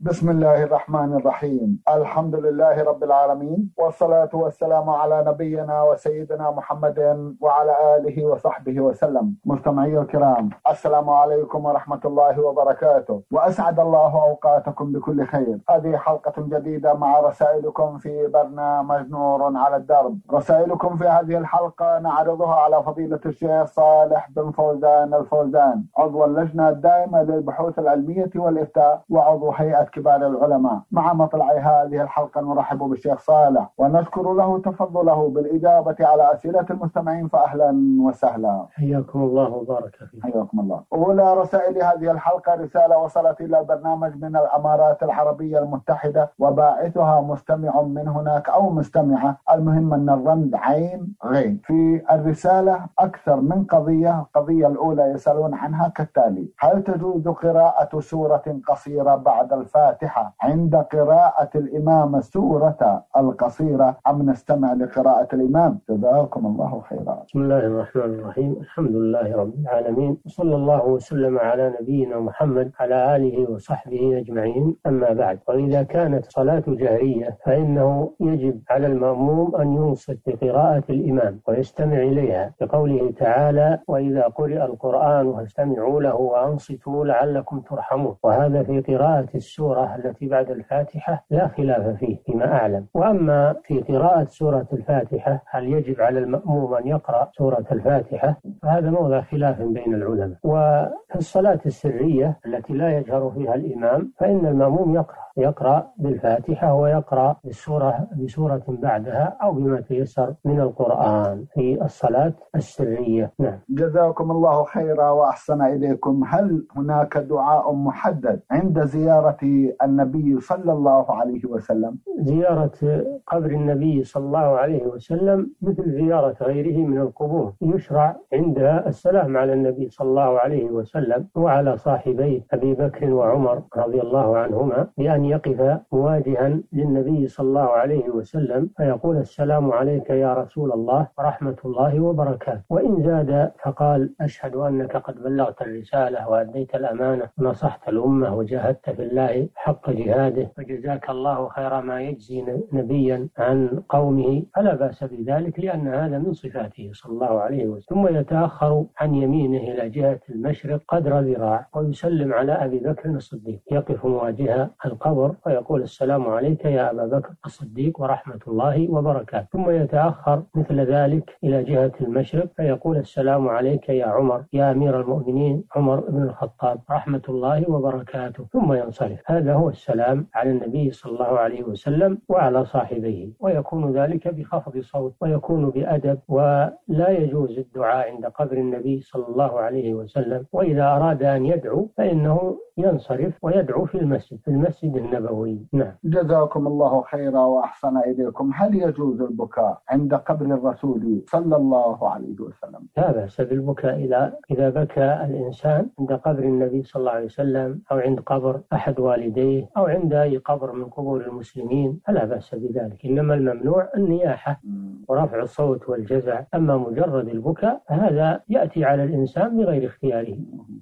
بسم الله الرحمن الرحيم الحمد لله رب العالمين والصلاة والسلام على نبينا وسيدنا محمد وعلى آله وصحبه وسلم مستمعي الكرام السلام عليكم ورحمة الله وبركاته وأسعد الله أوقاتكم بكل خير هذه حلقة جديدة مع رسائلكم في برنامج نور على الدرب رسائلكم في هذه الحلقة نعرضها على فضيلة الشيخ صالح بن فوزان الفوزان عضو اللجنة الدائمة للبحوث العلمية والإفتاء وعضو هيئة كبار العلماء. مع مطلع هذه الحلقة نرحب بالشيخ صالح ونشكر له تفضله بالإجابة على أسئلة المستمعين فأهلا وسهلا. حياكم الله وبارك فيكم. حياكم الله. أولى رسائل هذه الحلقة رسالة وصلت إلى البرنامج من الأمارات العربية المتحدة وباعثها مستمع من هناك أو مستمعة. المهم أن الرمز عين غين. في الرسالة أكثر من قضية القضية الأولى يسألون عنها كالتالي هل تجوز قراءة سورة قصيرة بعد الفاتحة؟ الفاتحة عند قراءة الإمام السورة القصيرة. أم نستمع لقراءة الإمام؟ جزاكم الله خيرا. بسم الله الرحمن الرحيم. الحمد لله رب العالمين. وصلى الله وسلم على نبينا محمد على آله وصحبه أجمعين. أما بعد وإذا كانت صلاة جهرية فإنه يجب على المأموم أن ينصت لقراءة الإمام ويستمع إليها بقوله تعالى وإذا قرئ القرآن فاستمعوا له وأنصتوا لعلكم ترحمون. وهذا في قراءة السورة السورة التي بعد الفاتحة لا خلاف فيه فيما أعلم. وأما في قراءة سورة الفاتحة هل يجب على المأموم أن يقرأ سورة الفاتحة؟ فهذا موضع خلاف بين العلماء. وفي الصلاة السرية التي لا يجهر فيها الإمام فإن المأموم يقرأ. يقرأ بالفاتحة ويقرأ بالسورة بسورة بعدها أو بما تيسر من القرآن في الصلاة السرية. نعم. جزاكم الله خيرا وأحسن إليكم. هل هناك دعاء محدد عند زيارة النبي صلى الله عليه وسلم؟ زيارة قبر النبي صلى الله عليه وسلم مثل زيارة غيره من القبور. يشرع عندها السلام على النبي صلى الله عليه وسلم وعلى صاحبيه أبي بكر وعمر رضي الله عنهما بأن يقف مواجها للنبي صلى الله عليه وسلم فيقول السلام عليك يا رسول الله ورحمة الله وبركاته. وإن زاد فقال أشهد أنك قد بلغت الرسالة وأديت الأمانة ونصحت الأمة وجاهدت في الله حق جهاده. وجزاك الله خير ما يجزي نبيا عن قومه. فلا بأس بذلك لأن هذا من صفاته صلى الله عليه وسلم. ثم يتأخر عن يمينه إلى جهة المشرق قدر ذراع ويسلم على أبي بكر الصديق. يقف مواجهة القبر ويقول السلام عليك يا أبا بكر الصديق ورحمة الله وبركاته. ثم يتأخر مثل ذلك إلى جهة المشرق فيقول السلام عليك يا عمر يا أمير المؤمنين عمر بن الخطاب رحمة الله وبركاته. ثم ينصرف. هذا هو السلام على النبي صلى الله عليه وسلم وعلى صاحبيه. ويكون ذلك بخفض صوت ويكون بأدب ولا يجوز الدعاء عند قبر النبي صلى الله عليه وسلم. وإذا أراد أن يدعو فإنه ينصرف ويدعو في المسجد. في المسجد النبوي. نعم. جزاكم الله خيرا وأحسن إليكم. هل يجوز البكاء عند قبر الرسول صلى الله عليه وسلم؟ لا بأس بالبكاء إذا إذا بكى الإنسان عند قبر النبي صلى الله عليه وسلم أو عند قبر أحد والديه أو عند أي قبر من قبور المسلمين فلا بأس بذلك. إنما الممنوع النياحة ورفع الصوت والجزع. أما مجرد البكاء فهذا يأتي على الإنسان بغير اختياره.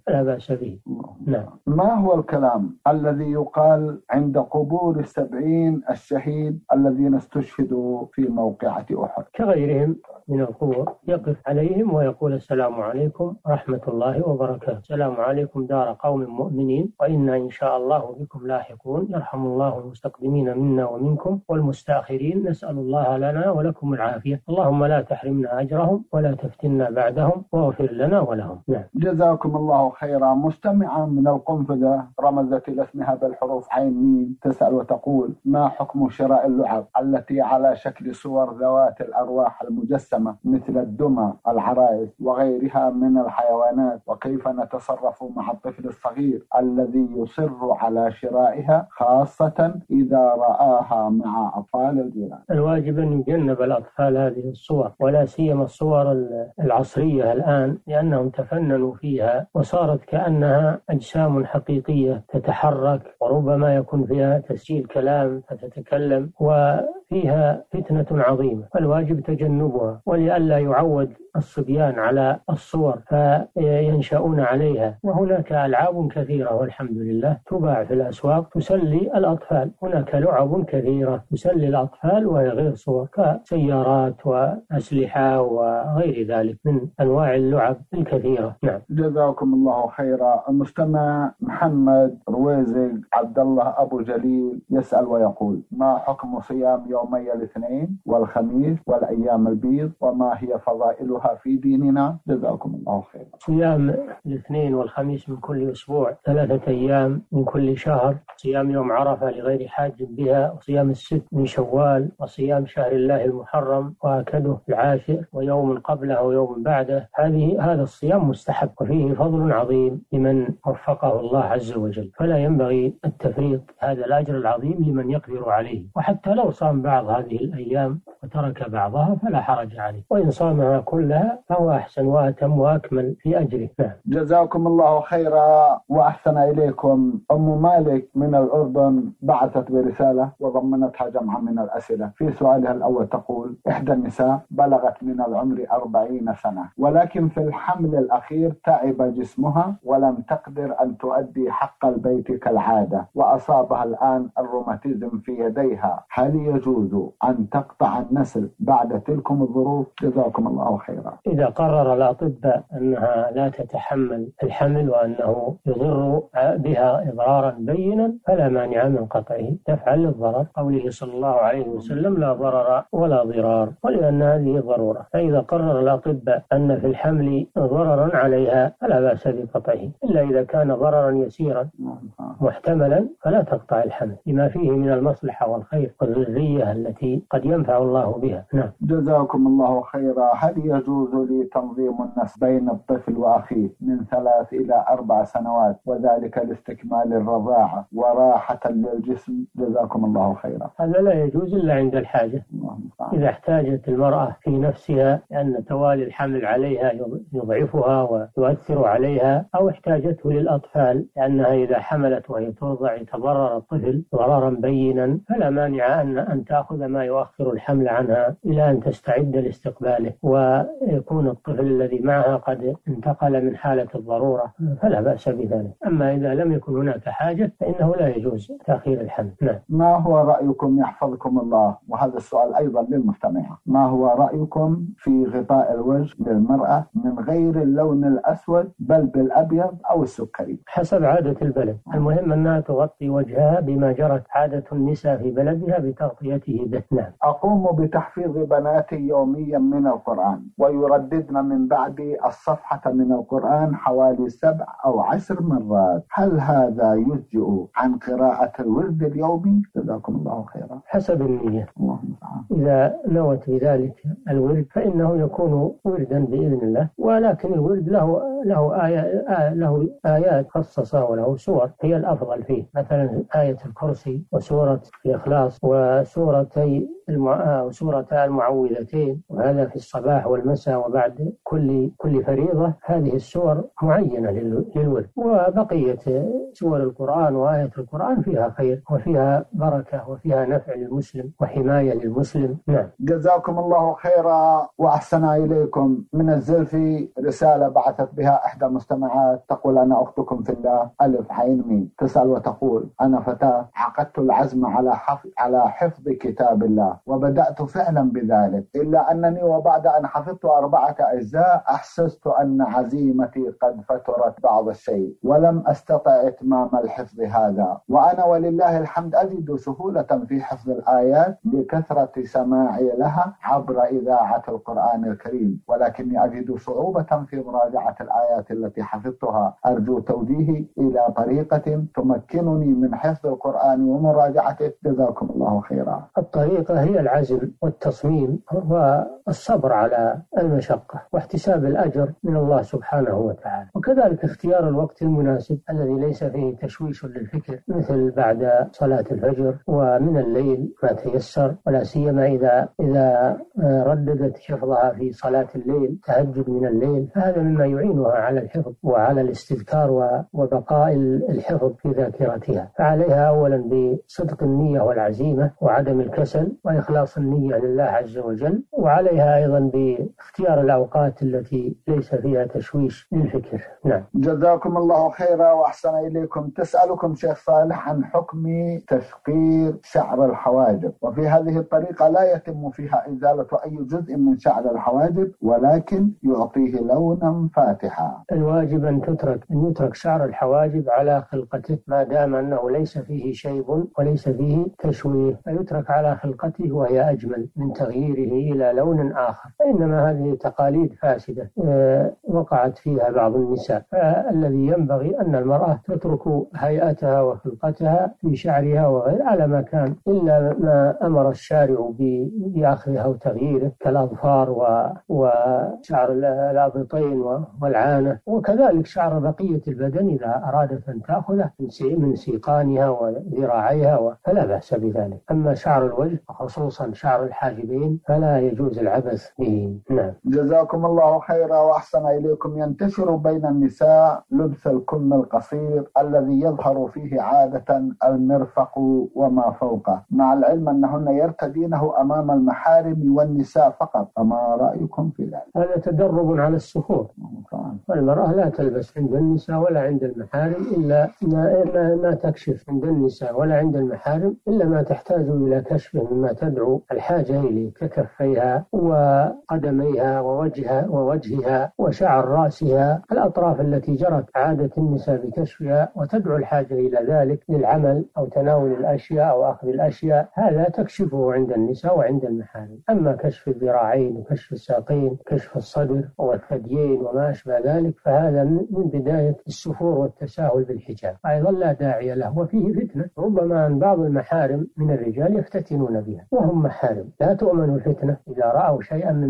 فلا بأس به. نعم. ما هو الكلام الذي يقال عند قبور السبعين الشهيد الذين استشهدوا في موقعة أحد. كغيرهم من القبور يقف عليهم ويقول السلام عليكم ورحمة الله وبركاته. السلام عليكم دار قوم مؤمنين وإنا إن شاء الله بكم لاحقون. يرحم الله المستقدمين منا ومنكم والمستأخرين. نسأل الله لنا ولكم العافية. اللهم لا تحرمنا أجرهم ولا تفتنا بعدهم واغفر لنا ولهم. نعم. جزاكم الله خيرا. مستمعا من القنفذة رمزت إلى اسمها بالحروف عين تسأل وتقول ما حكم شراء اللعب التي على شكل صور ذوات الأرواح المجسمة مثل الدمى العرائس وغيرها من الحيوانات؟ وكيف نتصرف مع الطفل الصغير الذي يصر على شرائها خاصة إذا رآها مع أطفال الجيران؟ الواجب أن يجنب الأطفال هذه الصور ولا سيما الصور العصرية الآن لأنهم تفننوا فيها وصارت كأنها أجسام حقيقية تتحرك وربما يكون فيها تسجيل كلام فتتكلم وفيها فتنة عظيمة. فالواجب تجنبها ولئلا يعود الصبيان على الصور فينشأون عليها. وهناك ألعاب كثيرة والحمد لله تباع في الأسواق تسلي الأطفال. هناك لعب كثيرة تسلي الأطفال وهي غير صور كسيارات وأسلحة وغير ذلك من أنواع اللعب الكثيرة. نعم. جزاكم الله خيرا. المستمع محمد رويزق عبد الله أبو جليل يسأل ويقول ما حكم صيام يومي الاثنين والخميس والأيام البيض وما هي فضائلها؟ في ديننا. جزاكم الله خيرا. صيام الاثنين والخميس من كل أسبوع ثلاثة أيام من كل شهر. صيام يوم عرفة لغير حاج بها وصيام الست من شوال وصيام شهر الله المحرم وأكده العاشر ويوم قبله ويوم بعده. هذه هذا الصيام مستحب وفيه فضل عظيم لمن وفقه الله عز وجل. فلا ينبغي التفريط هذا الأجر العظيم لمن يقدر عليه. وحتى لو صام بعض هذه الأيام وترك بعضها فلا حرج عليه. وإن صامها كلها فهو أحسن وأتم وأكمل في أجره نعم. جزاكم الله خيرا وأحسن إليكم. أم مالك من الأردن بعثت برسالة وضمنتها جمعا من الأسئلة. في سؤالها الأول تقول إحدى النساء بلغت من العمر أربعين سنة ولكن في الحمل الأخير تعب جسمها ولم تقدر أن تؤدي حق البيت كالعادة وأصابها الآن الروماتيزم في يديها. هل يجوز أن تقطع النسل بعد تلكم الظروف؟ جزاكم الله خيرا. إذا قرر الأطباء أنها لا تتحمل الحمل وأنه يضر بها إضرارا بينا فلا مانع من قطعه. دفعا للضرر. قوله صلى الله عليه وسلم لا ضرر ولا ضرار. ولأن هذه ضرورة. فإذا قرر الأطباء أن في الحمل ضررا عليها فلا بأس بقطعه. إلا إذا كان ضررا يسيرا محتملا فلا تقطع الحمل. لما فيه من المصلحة والخير والذرية التي قد ينفع الله بها. نعم. جزاكم الله خيرا. هل يجوز لي تنظيم النسل بين الطفل وأخيه من ثلاث إلى أربع سنوات وذلك لاستكمال الرضاعة وراحة للجسم. جزاكم الله خيرا. هذا لا يجوز إلا عند الحاجة. إذا احتاجت المرأة في نفسها لأن توالي الحمل عليها يضعفها ويؤثر عليها أو احتاجته للأطفال لأنها إذا حملت وهي ترضع يتضرر الطفل ضررا بينا فلا مانع أن أن تأخذ ما يؤخر الحمل عنها إلى أن تستعد لاستقباله. ويكون الطفل الذي معها قد انتقل من حالة الضرورة فلا بأس بذلك. أما إذا لم يكن هناك حاجة فإنه لا يجوز تأخير الحمل. نعم. ما هو رأيكم يحفظكم الله؟ وهذا السؤال أيضا للمستمعة ما هو رأيكم في غطاء الوجه للمرأة من غير اللون الأسود بل بالأبيض أو السكري؟ حسب عادة البلد. المهم أنها تغطي وجهها بما جرت عادة النساء في بلدها بتغطيته به. نعم. أقوم بتحفيظ بناتي يوميا من القرآن. ويرددن من بعد الصفحة من القرآن حوالي سبع أو عشر مرات. هل هذا يجزئ عن قراءة الورد اليومي؟ جزاكم الله خيرا. حسب النية. اللهم إذا نوت بذلك الورد فإنه يكون وردا بإذن الله ولكن الورد له له آية له آيات خصصة وله سور هي الأفضل فيه. مثلا آية الكرسي وسورة الإخلاص وسورتي المع... وسورة المعوذتين وهذا في الصباح والمساء. وبعد. كل كل فريضة. هذه السور معينة للورد وبقية سور القرآن وآية القرآن فيها خير وفيها بركة وفيها نفع للمسلم وحماية للمسلم. نعم. جزاكم الله خيرا وأحسن إليكم. من الزلفي رسالة بعثت بها إحدى المستمعات. تقول أنا أختكم في الله. ألف عين ميم. تسأل وتقول أنا فتاة عقدت العزم على حفظ على حفظ كتاب الله وبدأت فعلا بذلك. إلا أنني وبعد أن حفظت أربعة أجزاء أحسست أن عزيمتي قد فترت بعض الشيء ولم أستطع إتمام الحفظ هذا. وأنا ولله الحمد أجد سهولة في حفظ الآيات لكثرة سماعي لها عبر إذاعة القرآن الكريم. ولكني أجد صعوبة في مراجعة الآيات التي حفظتها. أرجو توجيهي إلى طريقة تمكنني من حفظ القرآن ومراجعته. جزاكم الله خيرا. الطريقة هي العزم والتصميم والصبر على المشقة واحتساب الأجر من الله سبحانه وتعالى. وكذلك اختيار الوقت المناسب الذي ليس فيه تشويش للفكر مثل بعد صلاة الفجر ومن الليل ما تيسر ولا سيما إذا إذا رددت حفظها في صلاة الليل تهجد من الليل. فهذا مما يعينها على الحفظ وعلى الاستذكار وبقاء الحفظ في ذاكرتها. فعليها أولا بصدق النية والعزيمة وعدم الكسل وإخلاص النية لله عز وجل وعليها أيضا باختيار الأوقات التي ليس فيها تشويش للفكر. نعم. جزاكم الله خيرا وأحسن إليكم. تسألكم شيخ صالح عن حكم تشقير شعر الحواجب وفي هذه الطريقة لا يتم فيها إزالة أي جزء من شعر الحواجب ولكن يعطيه لونا فاتحا. الواجب أن تترك أن يترك شعر الحواجب على خلقته ما دام أنه ليس فيه شيب وليس فيه تشويه. فيترك على خلقته وهي أجمل من تغييره إلى لون آخر. فإنما هذه تقاليد فاسدة آه، وقعت فيها بعض النساء. فالذي ينبغي أن المرأة تترك هيئتها وخلقتها في شعرها وغير على ما كان إلا ما أمر الشارع بأخذها وتغييره كالأظفار وشعر الأبطين والعانة. وكذلك شعر بقية البدن إذا أرادت أن تأخذه من سيقانها وذراعيها فلا بأس بذلك. أما شعر الوجه خصوصا شعر الحاجبين فلا يجوز العبث به. نعم. جزاكم الله خيرا وأحسن إليكم. ينتشر بين النساء لبس الكم القصير الذي يظهر فيه عادة المرفق وما فوقه. مع العلم أنهن يرتدينه أمام المحارم والنساء فقط. فما رأيكم في ذلك؟ هذا تدرب على السفور والمرأة لا تلبس عند النساء ولا عند المحارم إلا ما, ما, ما تكشف عند النساء ولا عند المحارم إلا ما تحتاج إلى كشفه مما تدعو الحاجة إليه ككفيها وقدميها ووجهها ووجهها وشعر رأسها الأطراف التي جرت عادة النساء بكشفها وتدعو الحاجة إلى ذلك للعمل أو تناول الأشياء أو أخذ الأشياء. هذا تكشفه عند النساء وعند المحارم أما كشف الذراعين وكشف الساقين كشف الصدر والثديين وما أشبه ذلك فهذا من بداية السفور والتساهل بالحجاب. أيضا لا داعي له وفيه فتنة. ربما أن بعض المحارم من الرجال يفتتنون بها وهم محارم. لا تؤمن الفتنة إذا رأوا شيئا من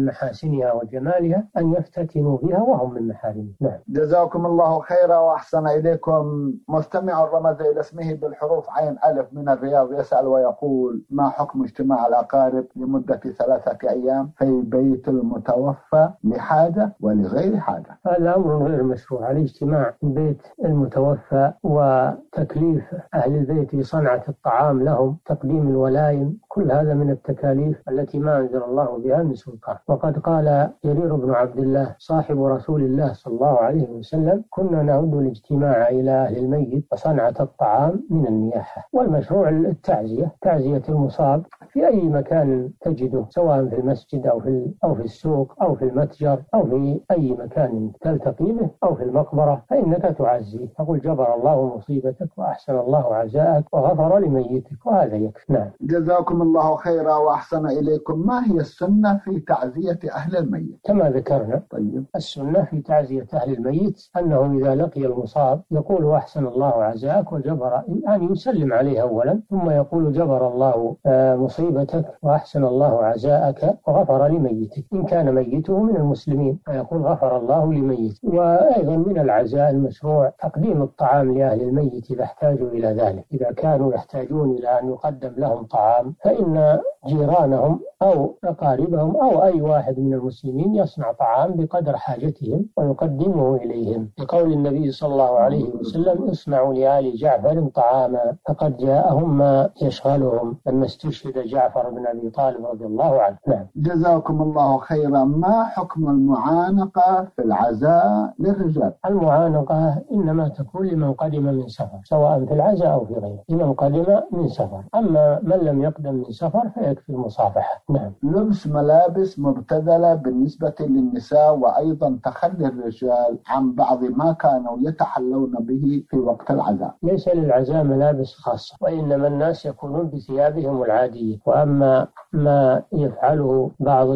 محاسنها وجمالها أن يفتتنوا بها وهم من محارمها نعم. جزاكم الله خيرا وأحسن إليكم. مستمع رمز إلى اسمه بالحروف عين ألف من الرياض يسأل ويقول ما حكم اجتماع الأقارب لمدة ثلاثة أيام في بيت المتوفى لحاجة ولغير حاجة? هذا أمر غير مشروع. الاجتماع في بيت المتوفى وتكليف أهل البيت بصنعة الطعام لهم تقديم الولايم كل هذا من التكاليف التي ما أنزل الله بها من سلطان. وقد قال جرير بن عبد الله صاحب رسول الله صلى الله عليه وسلم كنا نعد الاجتماع إلى أهل الميت وصنعة الطعام من النياحة والمشروع التعزية تعزية المصاب في أي مكان تجده سواء في المسجد أو في أو في السوق أو في المتجر أو في أي مكان تلتقي به أو في المقبرة فإنك تعزي. تقول جبر الله مصيبتك وأحسن الله عزاءك وغفر لميتك. وهذا يكفي. نعم. جزاكم الله خيرا وأحسن إليكم. ما هي السنة في تعزية أهل الميت؟ كما ذكرنا طيب. السنة في تعزية أهل الميت أنه إذا لقي المصاب يقول أحسن الله عزاءك وجبر يعني يسلم عليه أولا ثم يقول جبر الله آه، مصيبتك وأحسن الله عزاءك وغفر لميتك. إن كان ميته من المسلمين فيقول غفر الله لميت. وأيضا من العزاء المشروع تقديم الطعام لأهل الميت إذا احتاجوا إلى ذلك. إذا كانوا يحتاجون إلى أن يقدم لهم طعام فإن جيرانهم أو أقاربهم أو أي واحد من المسلمين يصنع طعام بقدر حاجتهم ويقدمه إليهم. لقول النبي صلى الله عليه وسلم اصنعوا لآل جعفر طعاما فقد جاءهم ما يشغلهم. لما استشهد جعفر بن أبي طالب رضي الله عنه. نعم. جزاكم الله خيرا. ما حكم المعانقة في العزاء للرجال؟ المعانقة إنما تكون لمن قدم من سفر سواء في العزاء أو في غيره لمن قدم من سفر. أما من لم يقدم سفر فيكفي المصافحة. نعم. لبس ملابس مبتذلة بالنسبة للنساء وأيضا تخلي الرجال عن بعض ما كانوا يتحلون به في وقت العزاء. ليس للعزاء ملابس خاصة وإنما الناس يكونون بثيابهم العادية. وأما ما يفعله بعض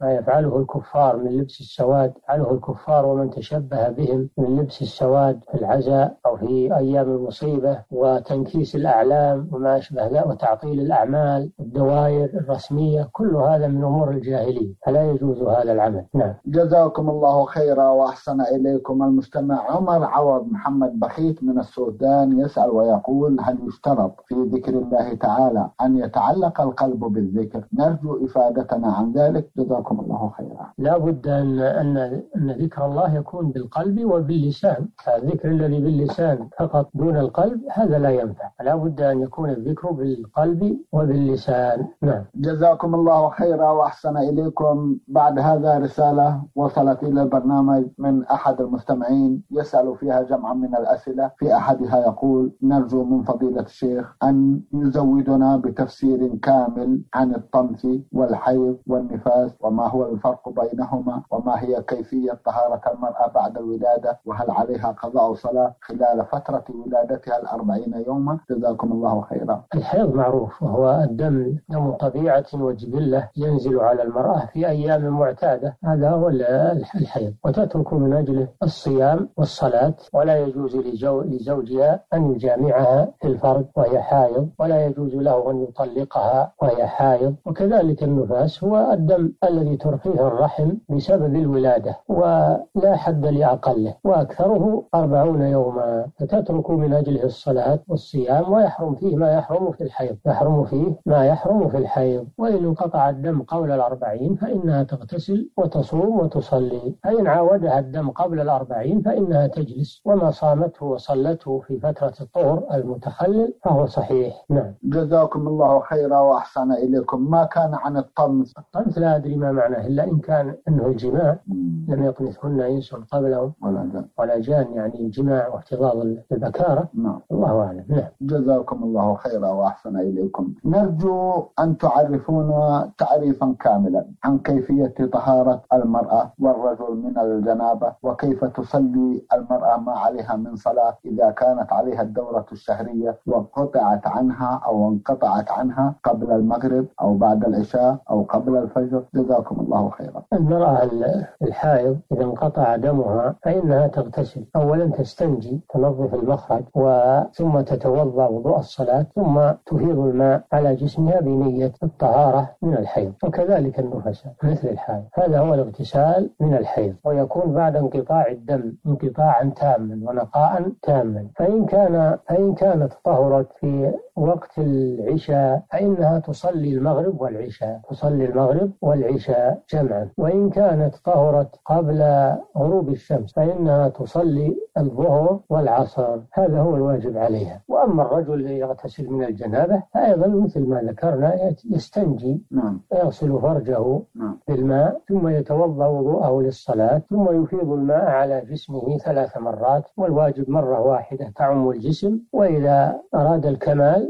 ما يفعله الكفار من لبس السواد يفعله الكفار ومن تشبه بهم من لبس السواد في العزاء أو في أيام المصيبة وتنكيس الأعلام وما أشبه ذلك وتعطيل الأعمال. mal, الدوائر الرسمية كل هذا من أمور الجاهلية فلا يجوز هذا العمل. نعم. جزاكم الله خيرا وأحسن إليكم المستمع عمر عوض محمد بخيت من السودان يسأل ويقول هل يشترط في ذكر الله تعالى أن يتعلق القلب بالذكر؟ نرجو إفادتنا عن ذلك. جزاكم الله خيرا. لا بد أن, أن, أن ذكر الله يكون بالقلب وباللسان. الذكر الذي باللسان فقط دون القلب هذا لا ينفع. لا بد أن يكون الذكر بالقلب وباللسان. نعم. جزاكم الله خيرا وأحسن إليكم بعد هذا رسالة وصلت إلى البرنامج من أحد المستمعين. يسأل فيها جمعا من الأسئلة. في أحدها يقول نرجو من فضيلة الشيخ أن يزودنا بتفسير كامل عن الطمس والحيض والنفاس وما هو الفرق بينهما وما هي كيفية طهارة المرأة بعد الولادة وهل عليها قضاء صلاة خلال فترة ولادتها الأربعين يوما. جزاكم الله خيرا. الحيض معروف وهو الدم دم طبيعة وجبلة ينزل على المرأة في أيام معتادة. هذا هو الحيض. وتترك من أجله الصيام والصلاة. ولا يجوز لزوجها أن يجامعها في الفرد وهي حائض. ولا يجوز له أن يطلقها وهي حائض. وكذلك النفاس هو الدم الذي ترخيه الرحم بسبب الولادة. ولا حد لأقله. وأكثره أربعون يوما. فتترك من أجله الصلاة والصيام. ويحرم فيه ما يحرم في الحيض. يحرم فيه ما يحرم في الحيض وإن انقطع الدم قبل الأربعين فإنها تغتسل وتصوم وتصلي. فإن عاودها الدم قبل الأربعين فإنها تجلس. وما صامته وصلته في فترة الطهر المتخلل فهو صحيح. نعم. جزاكم الله خيرا وأحسن إليكم. ما كان عن الطمس الطمس لا أدري ما معناه إلا إن كان أنه الجماع. لم يطمثهن إنس قبلهم ولا جان. ولا جان يعني الجماع واحتضاض البكارة. نعم. الله أعلم. نعم. جزاكم الله خيرا وأحسن إليكم. نرجو أن تعرفونا تعريفا كاملا عن كيفية طهارة المرأة والرجل من الجنابة وكيف تصلي المرأة ما عليها من صلاة إذا كانت عليها الدورة الشهرية وانقطعت عنها أو انقطعت عنها قبل المغرب أو بعد العشاء أو قبل الفجر. جزاكم الله خيرا. المرأة الحائض إذا انقطع دمها فإنها تغتسل. أولا تستنجي تنظف المخرج ثم تتوضأ وضوء الصلاة ثم تفيض الماء على جسمها بنية الطهارة من الحيض وكذلك النفساء مثل الحائض. هذا هو الاغتسال من الحيض ويكون بعد انقطاع الدم انقطاعا تاما ونقاء تاما. فإن كان فإن كانت طهرت في وقت العشاء فإنها تصلي المغرب والعشاء تصلي المغرب والعشاء جمعا وإن كانت طهرت قبل غروب الشمس فإنها تصلي الظهر والعصر هذا هو الواجب عليها وأما الرجل الذي يغتسل من الجنابة فأيضا مثل ما ذكرنا يستنجي نعم. يغسل فرجه نعم. بالماء ثم يتوضأ وضوءه للصلاة ثم يفيض الماء على جسمه ثلاث مرات والواجب مرة واحدة تعم الجسم وإذا أراد الكمال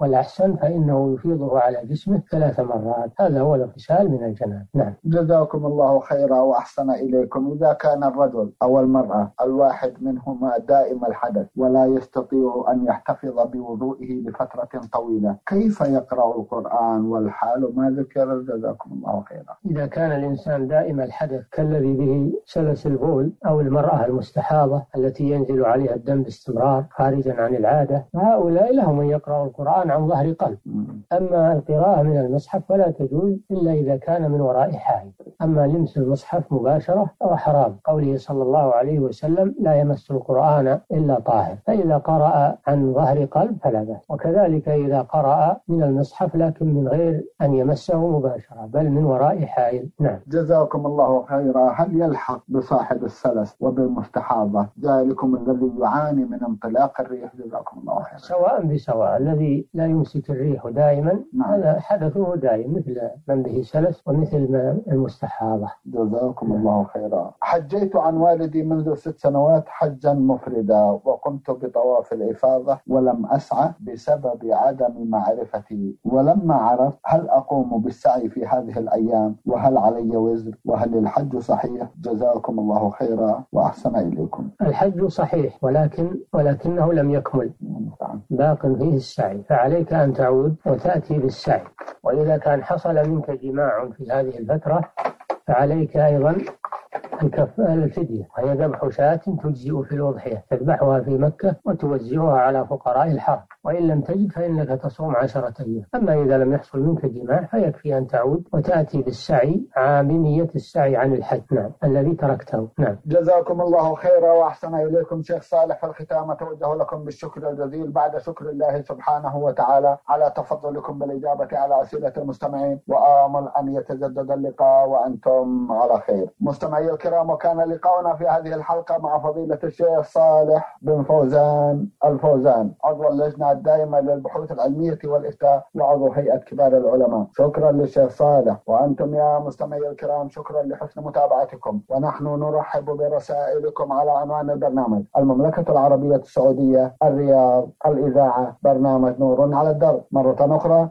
والأحسن فإنه يفيضه على جسمه ثلاث مرات. هذا هو الاغتسال من الجنابة نعم. جزاكم الله خيرا وأحسن إليكم. إذا كان الرجل أو المرأة الواحد منهما دائم الحدث ولا يستطيع أن يحتفظ بوضوئه لفترة طويلة كيف يقرأ القرآن والحال؟ ما ذكر؟ جزاكم الله خيرا. إذا كان الإنسان دائم الحدث كالذي به سلس البول أو المرأة المستحاضة التي ينزل عليها الدم باستمرار خارجا عن العادة فهؤلاء لهم أن يقرأوا القرآن عن ظهر قلب. أما القراءة من المصحف فلا تجوز إلا إذا كان من وراء حائل أما لمس المصحف مباشرة فهو حرام. قوله صلى الله عليه وسلم لا يمس القرآن إلا طاهر. فإذا قرأ عن ظهر قلب فلا بأس. وكذلك إذا قرأ من المصحف لكن من غير أن يمسه مباشرة بل من وراء حائل نعم. جزاكم الله خيرا. هل يلحق بصاحب السلس وبالمستحاضة؟ ذلكم الذي يعاني من انطلاق الريح. جزاكم الله خيرا. سواء بسواء. الذي لا يمسك الريح دائما. نعم. هذا حدثه دائم مثل من به سلس ومثل المستحاضة. جزاكم الله خيرا. حجيت عن والدي منذ ست سنوات حجا مفردا وقمت بطواف الإفاضة ولم أسعى بسبب عدم معرفتي. ولما عرفت هل أقوم بالسعي في هذه الأيام وهل علي وزر وهل الحج صحيح جزاكم الله خيرا وأحسن إليكم. الحج صحيح ولكن ولكنه لم يكمل. باق فيه السعي. فعليك أن تعود وتأتي بالسعي. وإذا كان حصل منك جماع في هذه الفترة فعليك أيضا الفدية. وهي ذبح شاة تجزئ في الأضحية تذبحها في مكة وتوزعها على فقراء الحرم. وإن لم تجد فإنك تصوم عشرة أيام. أما إذا لم يحصل منك جماع فيكفي أن تعود وتأتي بالسعي بنية السعي عن الحج. نعم. الذي تركته. نعم. جزاكم الله خيرا وأحسن إليكم شيخ صالح في الختام. أتوجه لكم بالشكر الجزيل بعد شكر الله سبحانه وتعالى على تفضلكم بالإجابة على أسئلة المستمعين. وآمل أن يتجدد اللقاء وأنتم على خير. مستمعي الكرام وكان لقاؤنا في هذه الحلقة مع فضيلة الشيخ صالح بن فوزان الفوزان عضو اللجنة الدائمة للبحوث العلمية والإفتاء وعضو هيئة كبار العلماء. شكرا للشيخ صالح. وأنتم يا مستمعي الكرام شكرا لحسن متابعتكم. ونحن نرحب برسائلكم على عنوان البرنامج. المملكة العربية السعودية الرياض الإذاعة برنامج نور على الدرب. مرة أخرى